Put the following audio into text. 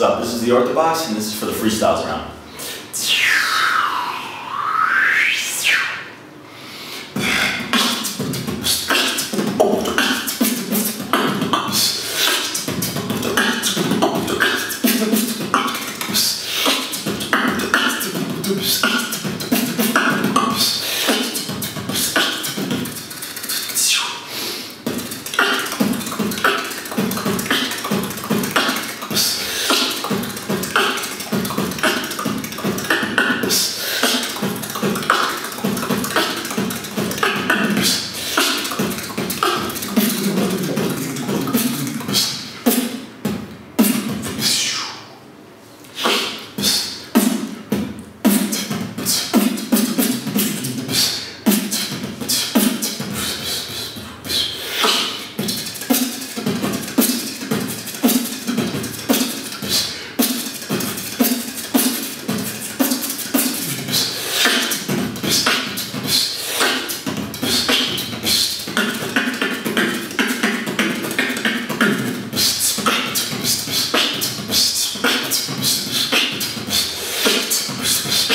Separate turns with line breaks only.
Up? This is the Orthobox, and this is for the freestyles round. Christmas.